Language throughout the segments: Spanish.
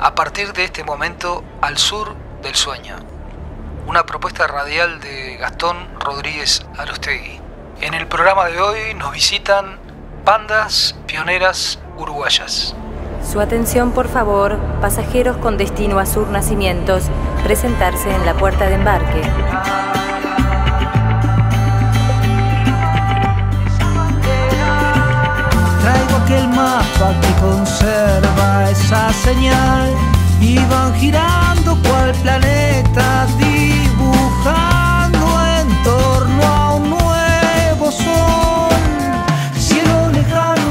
a partir de este momento al sur del sueño. Una propuesta radial de Gastón Rodríguez Arostegui. En el programa de hoy nos visitan bandas pioneras uruguayas. Su atención, por favor, pasajeros con destino a Sur Nacimientos, presentarse en la puerta de embarque. Traigo aquel mapa que conserva esa señal y van girando cual planeta dibujando en torno a un nuevo sol. Cielo lejano,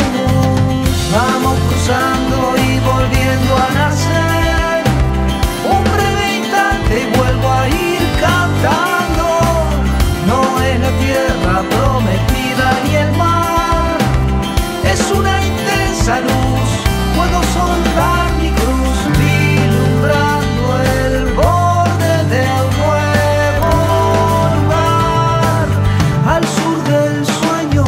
vamos cruzando y volviendo a nacer. Un breve instante vuelvo a ir cantando. Intensa luz, puedo soltar mi cruz, vislumbrando el borde de un nuevo lugar, al sur del sueño.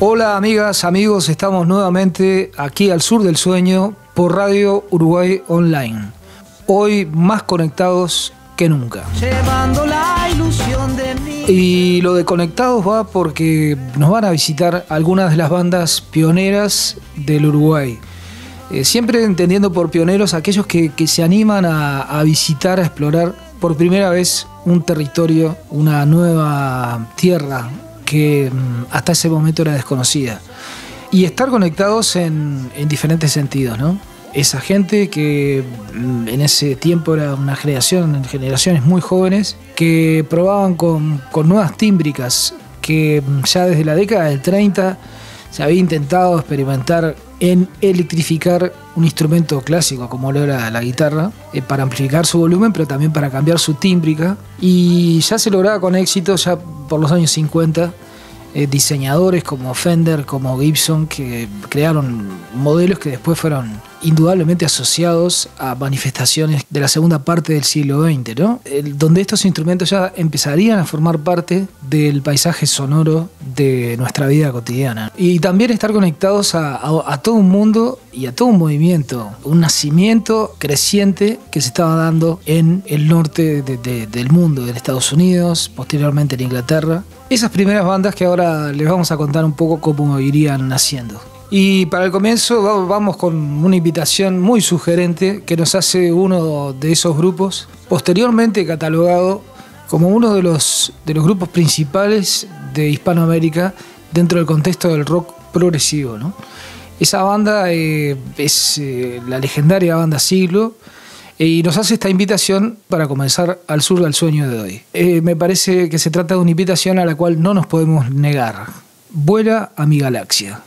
Hola amigas, amigos, estamos nuevamente aquí al sur del sueño por Radio Uruguay Online. Hoy más conectados que nunca. Llevando la ilusión de mí. Y lo de conectados va porque nos van a visitar algunas de las bandas pioneras del Uruguay. Eh, siempre entendiendo por pioneros aquellos que, que se animan a, a visitar, a explorar por primera vez un territorio, una nueva tierra que mm, hasta ese momento era desconocida. Y estar conectados en, en diferentes sentidos, ¿no? Esa gente que mm, en ese tiempo era una generación, generaciones muy jóvenes, que probaban con, con nuevas tímbricas, que mm, ya desde la década del 30 se había intentado experimentar en electrificar un instrumento clásico como lo era la guitarra, eh, para amplificar su volumen, pero también para cambiar su tímbrica. Y ya se lograba con éxito ya por los años 50 eh, diseñadores como Fender, como Gibson, que crearon modelos que después fueron indudablemente asociados a manifestaciones de la segunda parte del siglo XX, ¿no? Donde estos instrumentos ya empezarían a formar parte del paisaje sonoro de nuestra vida cotidiana. Y también estar conectados a, todo un mundo y a todo un movimiento, un nacimiento creciente que se estaba dando en el norte de- de- del mundo, en Estados Unidos, posteriormente en Inglaterra. Esas primeras bandas que ahora les vamos a contar un poco cómo irían naciendo. Y para el comienzo va- vamos con una invitación muy sugerente que nos hace uno de esos grupos, posteriormente catalogado como uno de los, de los grupos principales de Hispanoamérica dentro del contexto del rock progresivo. ¿no? Esa banda eh, es eh, la legendaria banda Siglo y nos hace esta invitación para comenzar al sur del sueño de hoy. Eh, me parece que se trata de una invitación a la cual no nos podemos negar. Vuela a mi galaxia.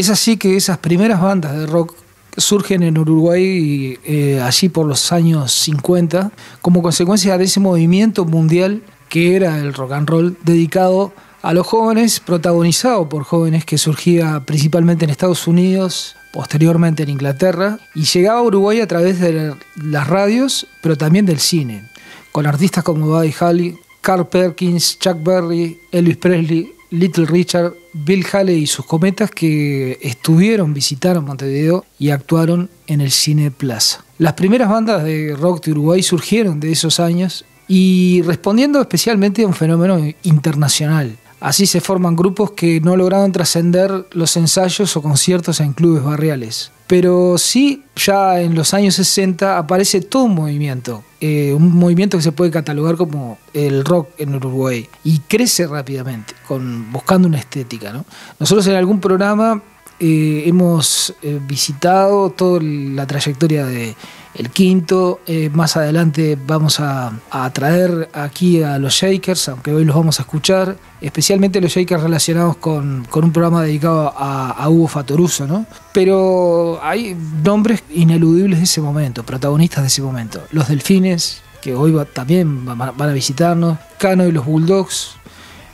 Es así que esas primeras bandas de rock surgen en Uruguay eh, allí por los años 50 como consecuencia de ese movimiento mundial que era el rock and roll dedicado a los jóvenes, protagonizado por jóvenes que surgía principalmente en Estados Unidos, posteriormente en Inglaterra, y llegaba a Uruguay a través de las radios, pero también del cine, con artistas como Buddy Holly, Carl Perkins, Chuck Berry, Elvis Presley, Little Richard, Bill Haley y sus cometas que estuvieron, visitaron Montevideo y actuaron en el Cine Plaza. Las primeras bandas de rock de Uruguay surgieron de esos años y respondiendo especialmente a un fenómeno internacional. Así se forman grupos que no lograron trascender los ensayos o conciertos en clubes barriales. Pero sí, ya en los años 60 aparece todo un movimiento, eh, un movimiento que se puede catalogar como el rock en Uruguay y crece rápidamente, con, buscando una estética. Nosotros en algún programa eh, hemos eh, visitado toda la trayectoria de el quinto. Eh, más adelante vamos a, traer aquí a los Shakers, aunque hoy los vamos a escuchar, especialmente los Shakers relacionados con, un programa dedicado a, Hugo Fatoruso, ¿no? Pero hay nombres ineludibles de ese momento, protagonistas de ese momento. Los Delfines, que hoy también van a visitarnos, Cano y los Bulldogs,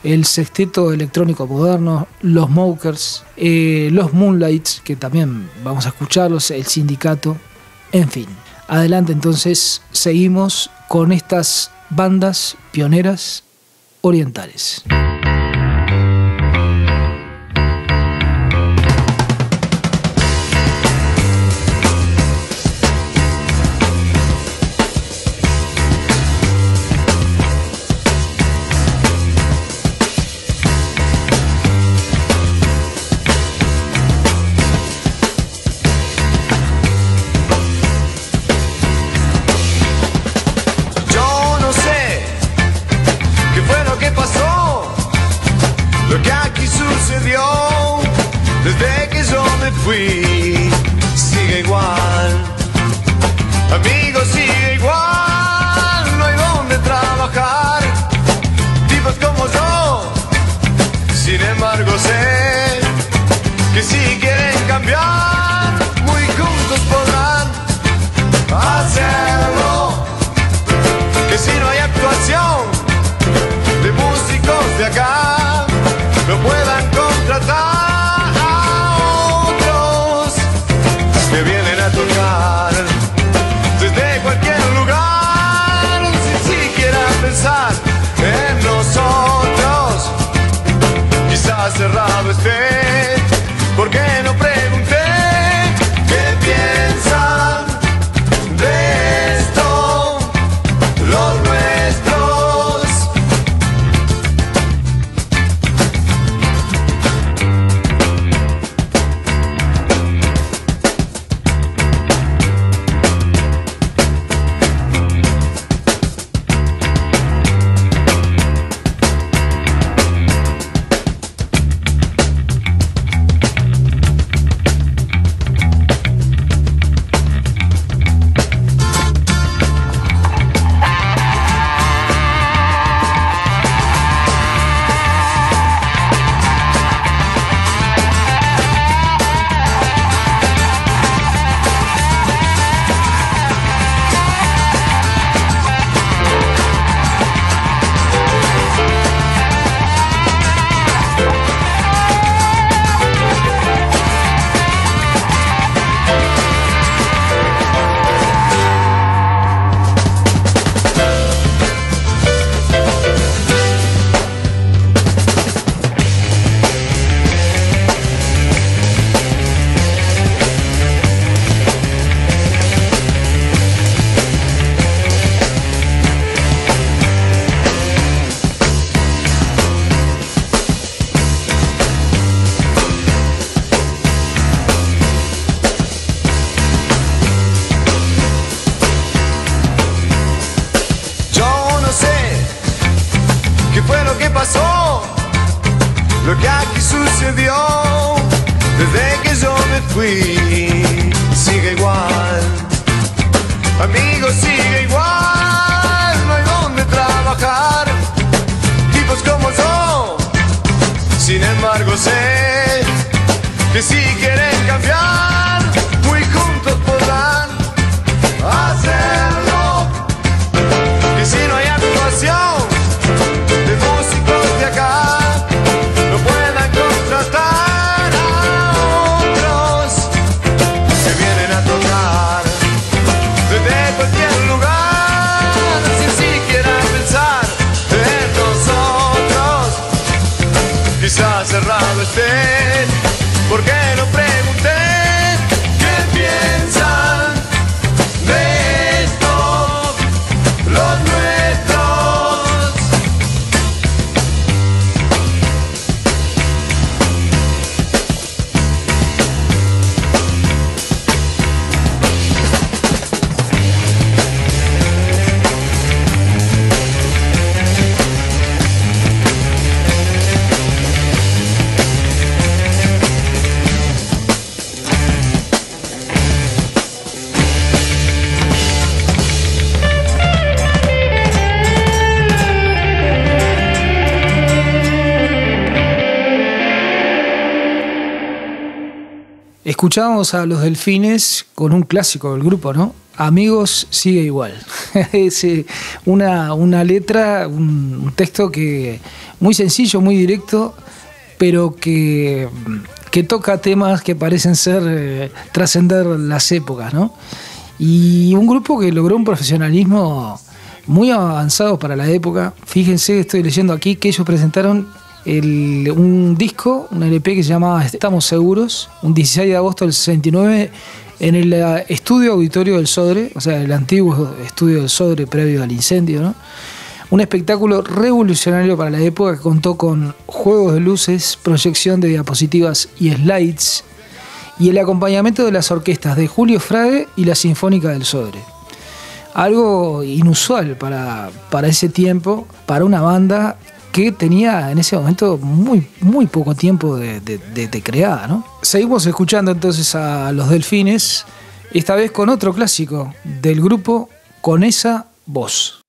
el sexteto electrónico moderno, los Mokers, eh, los Moonlights, que también vamos a escucharlos, el sindicato, en fin. Adelante entonces, seguimos con estas bandas pioneras orientales. sigue igual, no hay donde trabajar. Tipos como yo, sin embargo sé que si quieren cambiar. Escuchábamos a los delfines con un clásico del grupo, ¿no? Amigos sigue igual. es eh, una, una letra, un, texto que muy sencillo, muy directo, pero que, que toca temas que parecen ser eh, trascender las épocas, ¿no? Y un grupo que logró un profesionalismo muy avanzado para la época. Fíjense, estoy leyendo aquí que ellos presentaron un disco, un LP que se llamaba Estamos Seguros, un 16 de agosto del 69, en el eh, estudio auditorio del Sodre, o sea, el antiguo estudio del Sodre previo al incendio. Un espectáculo revolucionario para la época que contó con juegos de luces, proyección de diapositivas y slides, y el acompañamiento de las orquestas de Julio Frade y la Sinfónica del Sodre. Algo inusual para, para ese tiempo, para una banda que tenía en ese momento muy, muy poco tiempo de, creada. ¿no? Seguimos escuchando entonces a los delfines, esta vez con otro clásico del grupo, con esa voz.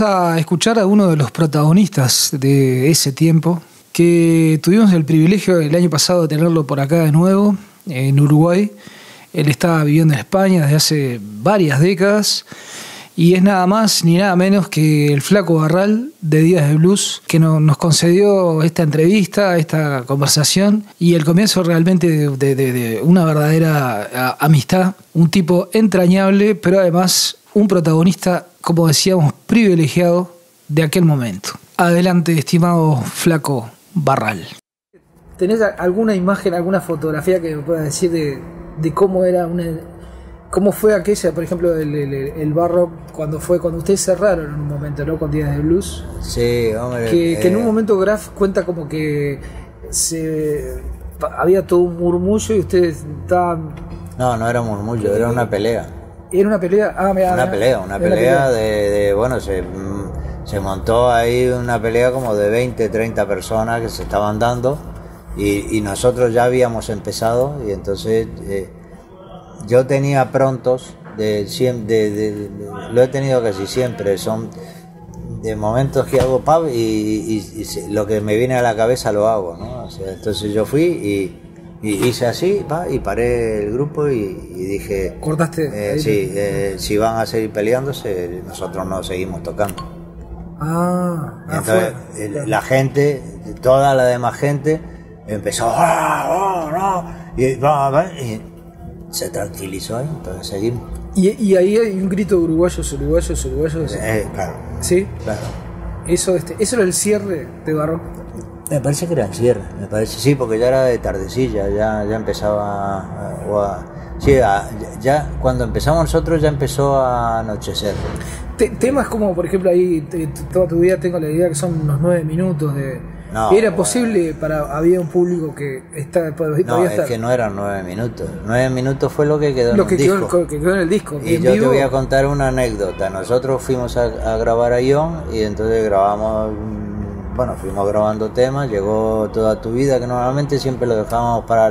Vamos a escuchar a uno de los protagonistas de ese tiempo, que tuvimos el privilegio el año pasado de tenerlo por acá de nuevo, en Uruguay. Él estaba viviendo en España desde hace varias décadas y es nada más ni nada menos que el flaco Barral de Días de Blues que nos concedió esta entrevista, esta conversación y el comienzo realmente de, una verdadera amistad, un tipo entrañable, pero además un protagonista, como decíamos, privilegiado de aquel momento. Adelante, estimado flaco Barral. ¿Tenés alguna imagen, alguna fotografía que me pueda decir de, de cómo era una, ¿Cómo fue aquella, por ejemplo, el, barro cuando fue cuando ustedes cerraron en un momento, ¿no? Con Días de Blues. Sí, hombre. Que, en un eh, momento Graf cuenta como que se había todo un murmullo y ustedes estaban. No, no era un murmullo, era una pelea. Era una pelea, ah, mira, Una pelea, una pelea, De, bueno, se, se montó ahí una pelea como de 20, 30 personas que se estaban dando y, nosotros ya habíamos empezado y entonces. Eh, yo tenía prontos, de, de, lo he tenido casi siempre, son de momentos que hago pub y, lo que me viene a la cabeza lo hago, ¿no? entonces yo fui y, hice así, y paré el grupo y, dije... ¿Cortaste? Eh, sí, eh, si van a seguir peleándose, nosotros no seguimos tocando. Ah, ah entonces la gente, toda la demás gente, empezó, ¡Ah, no! Y, y se tranquilizó ahí, entonces seguimos. Y, ahí hay un grito de uruguayos, uruguayos, uruguayos. Eh, claro. ¿Sí? Claro. Eso, este, ¿Eso era el cierre de Barro? Me parece que era el cierre, me parece, sí, porque ya era de tardecilla, ya, ya empezaba a, sí, ya, cuando empezamos nosotros ya empezó a anochecer. temas como, por ejemplo, ahí toda tu vida tengo la idea que son unos nueve minutos de, ¿Era posible para había un público que está No, es que no eran nueve minutos. Nueve minutos fue lo que quedó en el disco. que quedó en el disco. Y yo te voy a contar una anécdota. Nosotros fuimos a, grabar a Ion y entonces grabamos, bueno, fuimos grabando temas. Llegó toda tu vida que normalmente siempre lo dejábamos para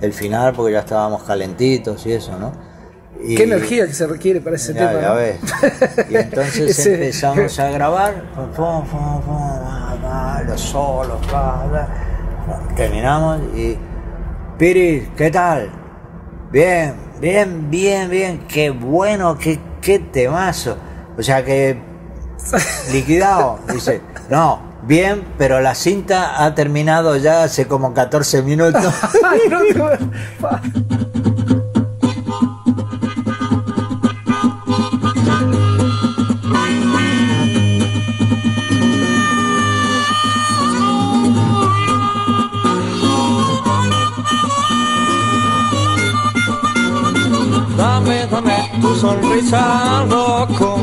el final porque ya estábamos calentitos y eso, ¿no? Qué energía que se requiere para ese tema. Ya ves. Y entonces empezamos a grabar, los solos, terminamos y. Piri, ¿qué tal? Bien, bien, bien, bien, qué bueno, qué, qué temazo. O sea que. Liquidado. Dice, no, bien, pero la cinta ha terminado ya hace como 14 minutos. tu sonrisa loco,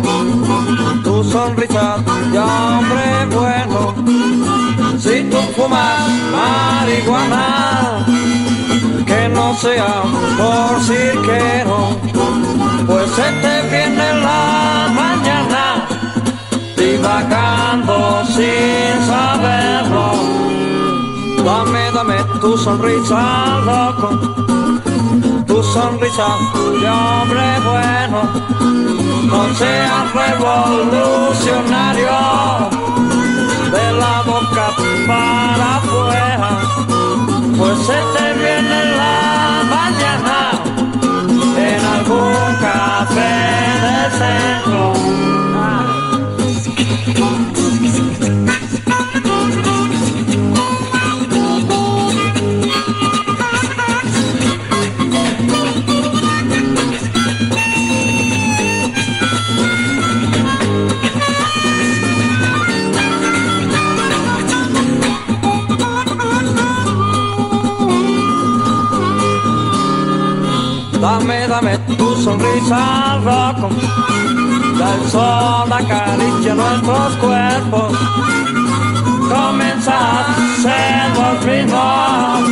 tu sonrisa de hombre bueno. Si tú fumas marihuana, que no sea por cirquero, pues se te viene la mañana, divagando sin saberlo. Dame, dame tu sonrisa loco tu sonrisa de hombre bueno, no seas revolucionario, de la boca para afuera, pues se te viene la mañana en algún café del centro. Tu sonrisa loco. el sol acaricia nuestros cuerpos. Comienza a ser los mismos.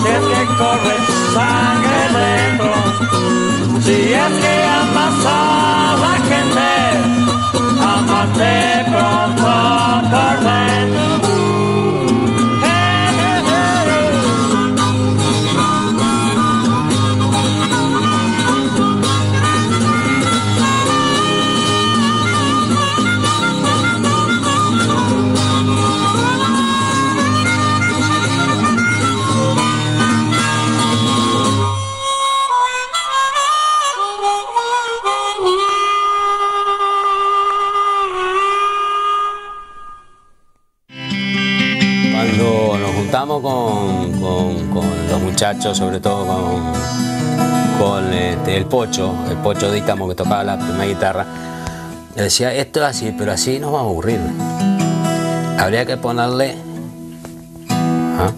Si es que corre sangre dentro. Si es que amas a la gente. Amate pronto por muchachos, sobre todo con, este, el Pocho, el Pocho Dítamo que tocaba la primera guitarra. Decía, esto es así, pero así nos vamos a aburrir. Habría que ponerle ¿ah?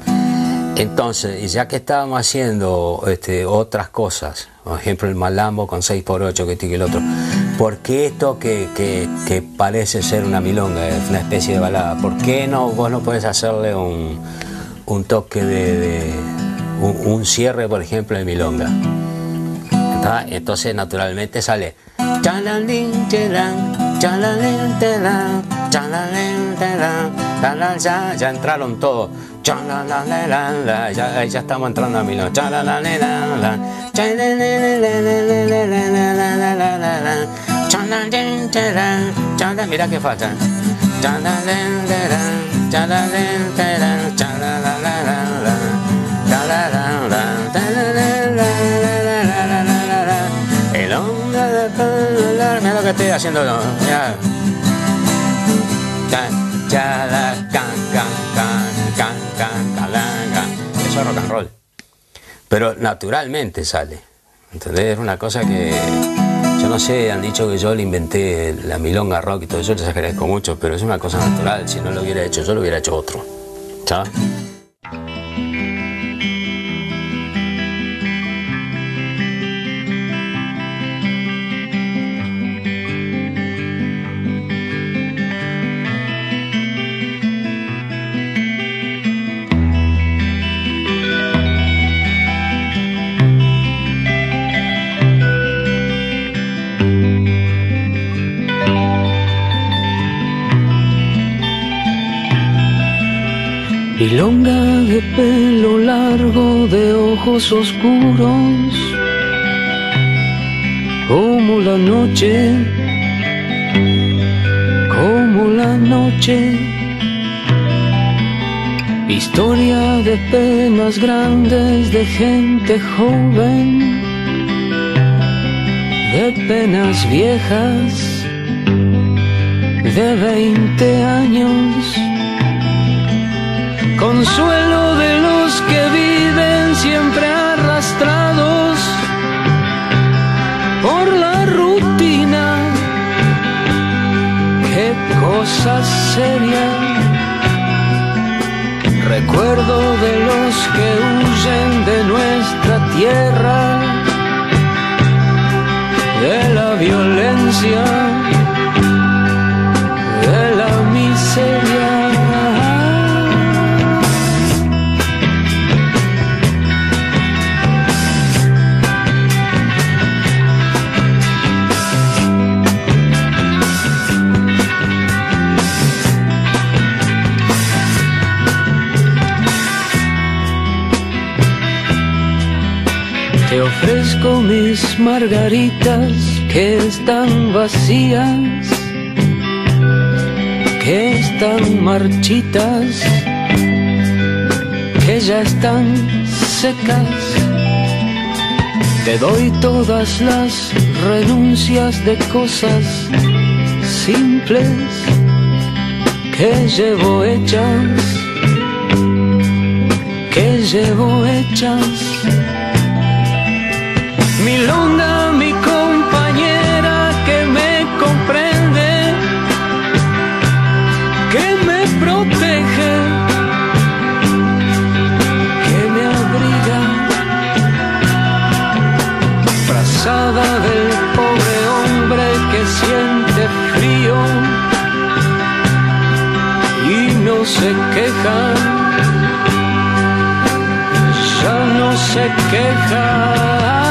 Entonces, ya que estábamos haciendo este, otras cosas, por ejemplo el malambo con 6x8, que y el otro, ¿por qué esto que, parece ser una milonga, una especie de balada? ¿Por qué no, vos no podés hacerle un, toque de- un, cierre, por ejemplo, de milonga. Entonces, naturalmente sale. Ya entraron todos. Ya, estamos entrando a milonga. Mira qué falta. El hombre de pelo Mira lo que estoy haciendo. Mira. Can, chala, can, can, can, can, can, calanga. Eso es rock and roll. Pero naturalmente sale. ¿Entendés? Es una cosa que. Yo no sé, han dicho que yo le inventé la milonga rock y todo eso, les agradezco mucho, pero es una cosa natural. Si no lo hubiera hecho yo, lo hubiera hecho otro. ¿Sabes? Milonga de pelo largo, de ojos oscuros, como la noche, como la noche. Historia de penas grandes, de gente joven, de penas viejas, de veinte años consuelo de los que viven siempre arrastrados por la rutina. Qué cosa seria. Recuerdo de los que huyen de nuestra tierra, de la violencia, de la miseria. Te ofrezco mis margaritas que están vacías, que están marchitas, que ya están secas. Te doy todas las renuncias de cosas simples que llevo hechas, que llevo hechas. Milonga, mi compañera que me comprende, que me protege, que me abriga, frazada del pobre hombre que siente frío y no se queja, ya no se queja.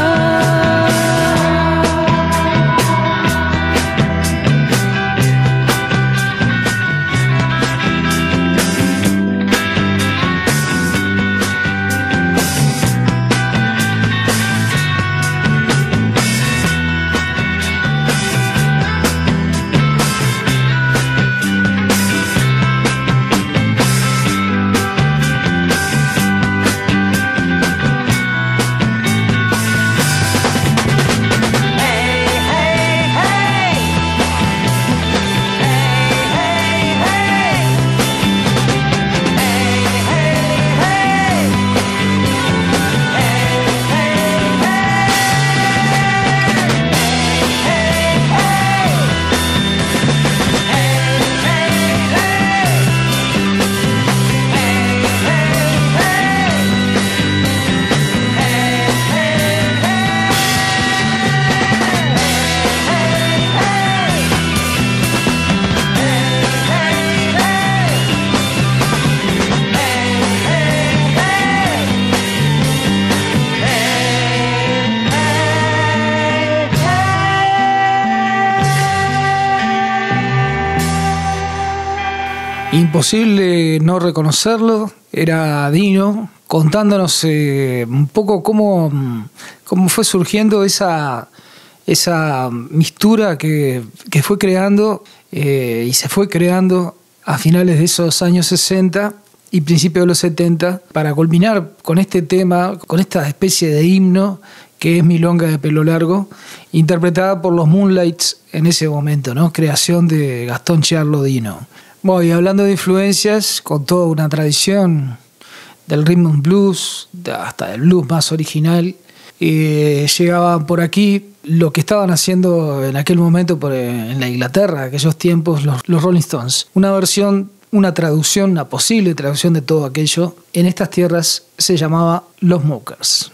Imposible no reconocerlo, era Dino contándonos eh, un poco cómo, cómo fue surgiendo esa, esa mistura que, que fue creando eh, y se fue creando a finales de esos años 60 y principios de los 70 para culminar con este tema, con esta especie de himno que es Milonga de pelo largo, interpretada por los Moonlights en ese momento, ¿no? Creación de Gastón Charlo Dino. Bueno, y hablando de influencias, con toda una tradición del rhythm blues, hasta del blues más original, eh, llegaban por aquí lo que estaban haciendo en aquel momento eh, en la Inglaterra, aquellos tiempos, los, Rolling Stones. Una versión, una traducción, una posible traducción de todo aquello, en estas tierras se llamaba Los Mokers.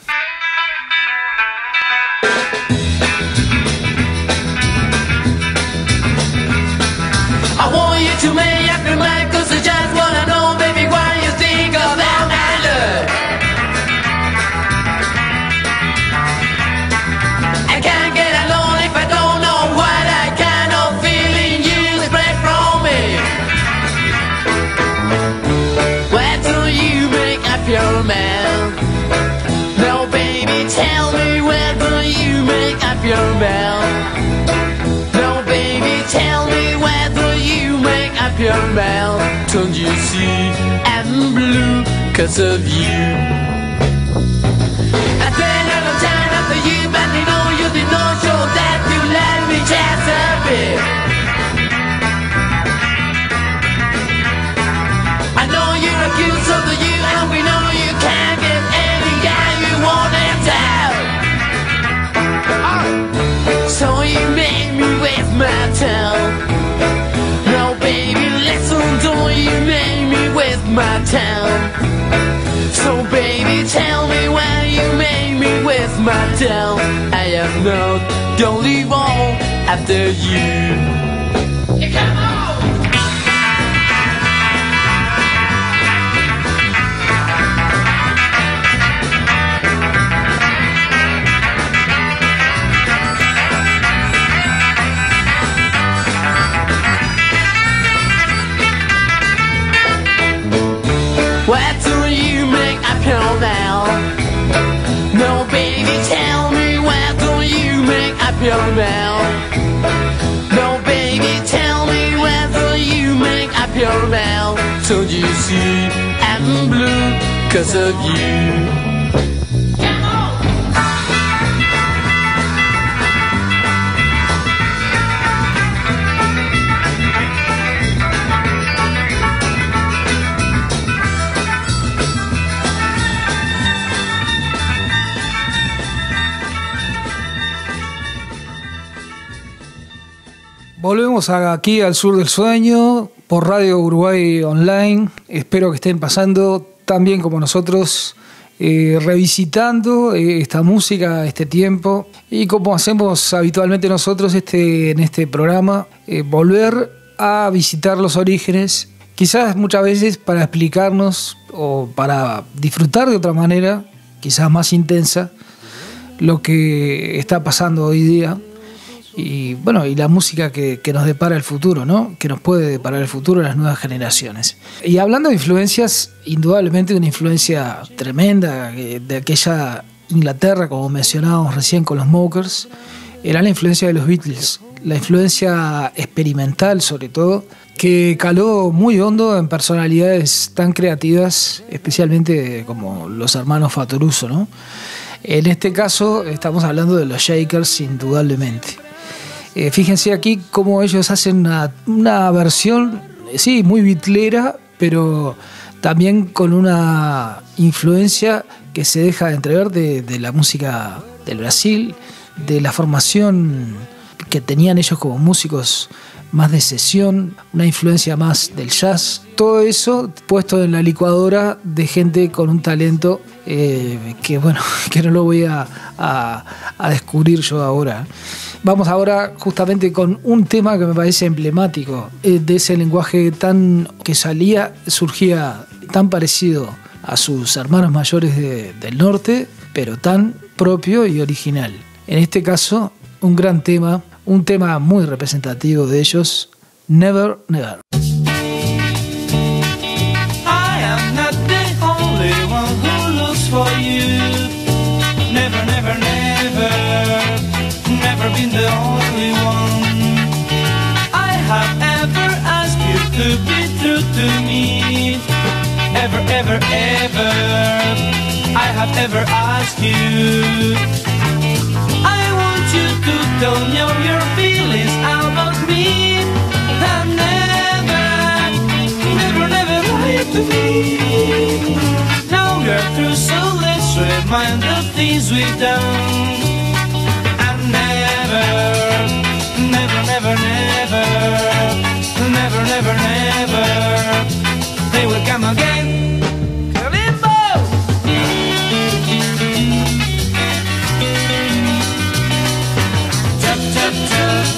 Don't you see I'm blue cause of you? I spent a long time after you, but you know you did not show that you let me just a bit. I know you're accused of the you, and we know not the only one after you. Make up your? No, baby, tell me do you make up your mind? Don't you see I'm blue cause of you? Volvemos aquí al sur del sueño por Radio Uruguay Online. Espero que estén pasando tan bien como nosotros, eh, revisitando eh, esta música, este tiempo y como hacemos habitualmente nosotros este, en este programa, eh, volver a visitar los orígenes, quizás muchas veces para explicarnos o para disfrutar de otra manera, quizás más intensa, lo que está pasando hoy día y bueno, y la música que, que, nos depara el futuro, ¿no? Que nos puede deparar el futuro en las nuevas generaciones. Y hablando de influencias, indudablemente una influencia tremenda de aquella Inglaterra, como mencionábamos recién con los Mokers, era la influencia de los Beatles, la influencia experimental sobre todo, que caló muy hondo en personalidades tan creativas, especialmente como los hermanos Fatoruso, ¿no? En este caso estamos hablando de los Shakers, indudablemente. Eh, fíjense aquí cómo ellos hacen una, versión, sí, muy bitlera, pero también con una influencia que se deja de entrever de, la música del Brasil, de la formación que tenían ellos como músicos más de sesión, una influencia más del jazz, todo eso puesto en la licuadora de gente con un talento eh, que bueno, que no lo voy a, a, descubrir yo ahora. Vamos ahora justamente con un tema que me parece emblemático eh, de ese lenguaje tan que salía, surgía tan parecido a sus hermanos mayores de, del norte, pero tan propio y original. En este caso, un gran tema, un tema muy representativo de ellos, Never Never. Ever, ever, I have ever asked you. I tell me all your feelings about me. And never, never, never lie to me. Now we're through, so let's remind the things we've done. And never, never, never, never, never, never, never, they will come again.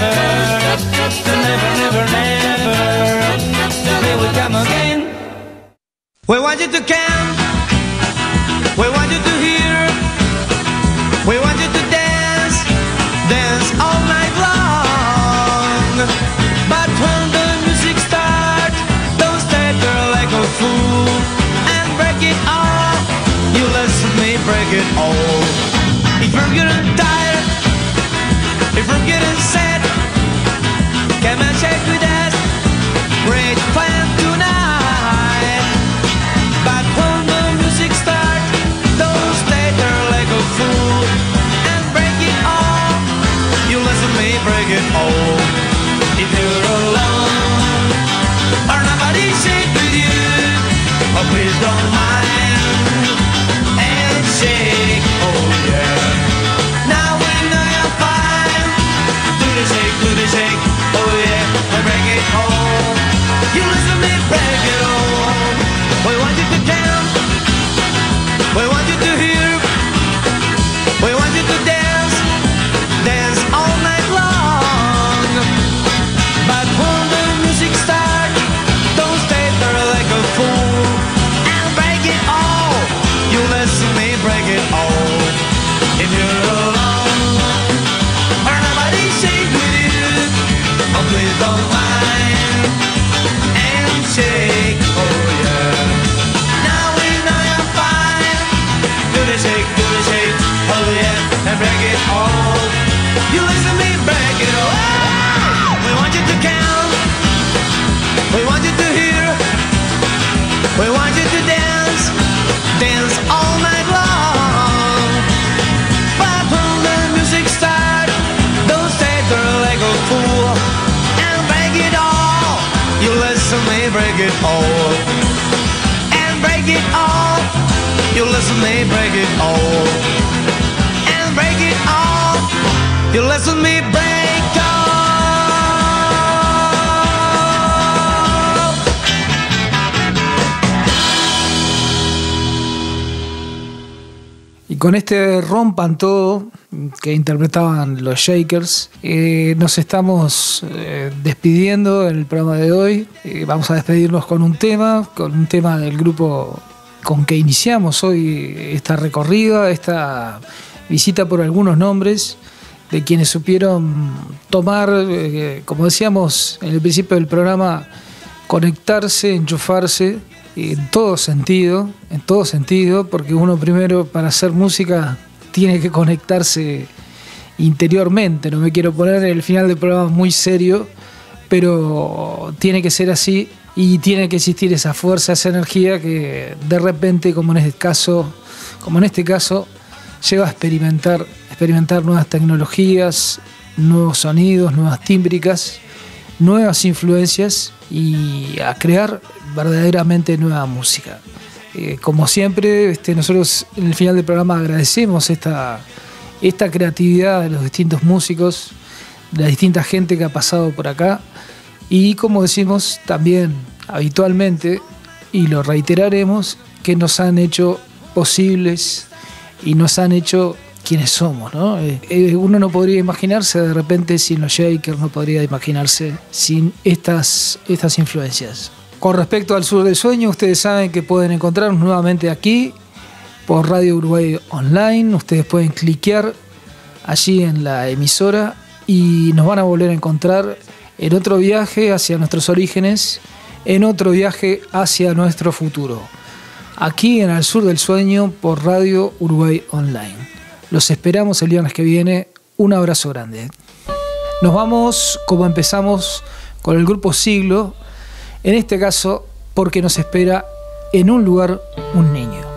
never, never, never, never, they will come again. We want you to come. We want you to hear. We want you to dance, dance all night long. But when the music starts, don't stay there like a fool and break it all. You listen me break it all. If you're getting tired, if you're getting sad, please don't mind and shake. Oh yeah. Now we know you're fine. Do the shake, do the shake. Oh yeah, and it all. You listen rompan todo que interpretaban los Shakers, eh, nos estamos eh, despidiendo en el programa de hoy. Eh, vamos a despedirnos con un tema, con un tema del grupo con que iniciamos hoy esta recorrida, esta visita por algunos nombres de quienes supieron tomar, eh, como decíamos en el principio del programa, conectarse, enchufarse en todo sentido, en todo sentido, porque uno primero para hacer música tiene que conectarse interiormente. No me quiero poner el final del programa muy serio, pero tiene que ser así y tiene que existir esa fuerza, esa energía que de repente, como en este caso, como en este caso, lleva a experimentar, experimentar nuevas tecnologías, nuevos sonidos, nuevas tímbricas, nuevas influencias y a crear verdaderamente nueva música. Eh, como siempre, este, nosotros en el final del programa agradecemos esta, esta creatividad de los distintos músicos, de la distinta gente que ha pasado por acá y como decimos también habitualmente, y lo reiteraremos, que nos han hecho posibles y nos han hecho quienes somos. ¿no? Eh, eh, uno no podría imaginarse de repente sin los Shakers, no podría imaginarse sin estas, estas influencias. Con respecto al sur del sueño, ustedes saben que pueden encontrarnos nuevamente aquí por Radio Uruguay Online. Ustedes pueden cliquear allí en la emisora y nos van a volver a encontrar en otro viaje hacia nuestros orígenes, en otro viaje hacia nuestro futuro. Aquí en Al Sur del Sueño por Radio Uruguay Online. Los esperamos el viernes que viene. Un abrazo grande. Nos vamos como empezamos con el grupo Siglo, en este caso porque nos espera en un lugar un niño.